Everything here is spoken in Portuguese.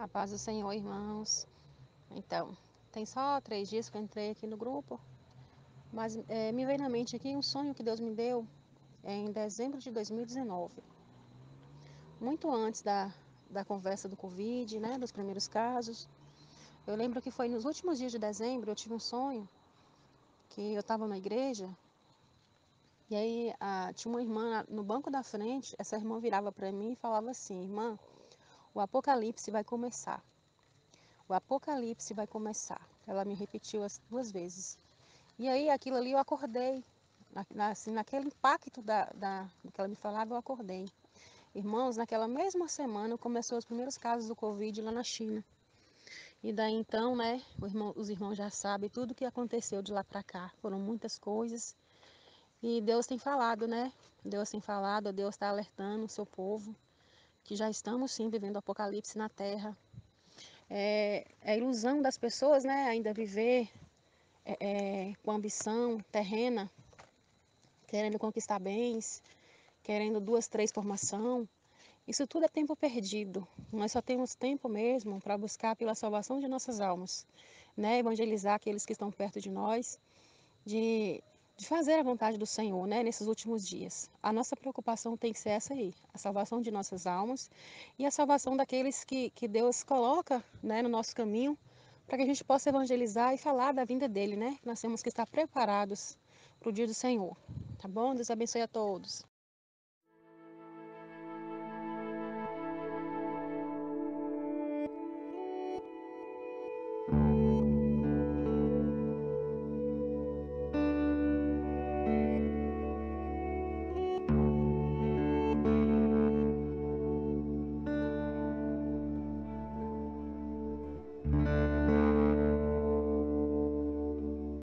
A paz do Senhor, irmãos. Então, tem só três dias que eu entrei aqui no grupo, mas é, me veio na mente aqui um sonho que Deus me deu em dezembro de 2019. Muito antes da, da conversa do Covid, né, dos primeiros casos. Eu lembro que foi nos últimos dias de dezembro, eu tive um sonho que eu estava na igreja e aí a, tinha uma irmã no banco da frente, essa irmã virava para mim e falava assim, irmã, o Apocalipse vai começar. O Apocalipse vai começar. Ela me repetiu as duas vezes. E aí, aquilo ali eu acordei. Na, assim, naquele impacto da, da, do que ela me falava, eu acordei. Irmãos, naquela mesma semana começou os primeiros casos do Covid lá na China. E daí então, né, irmão, os irmãos já sabem tudo o que aconteceu de lá para cá. Foram muitas coisas. E Deus tem falado, né? Deus tem falado, Deus está alertando o seu povo que já estamos sim vivendo o apocalipse na Terra. É, é ilusão das pessoas, né, ainda viver é, é, com ambição terrena, querendo conquistar bens, querendo duas, três formação. Isso tudo é tempo perdido. Nós só temos tempo mesmo para buscar pela salvação de nossas almas, né? Evangelizar aqueles que estão perto de nós, de de fazer a vontade do Senhor, né, nesses últimos dias. A nossa preocupação tem que ser essa aí, a salvação de nossas almas e a salvação daqueles que, que Deus coloca, né, no nosso caminho, para que a gente possa evangelizar e falar da vinda dele, né? Nós temos que estar preparados para o dia do Senhor. Tá bom? Deus abençoe a todos.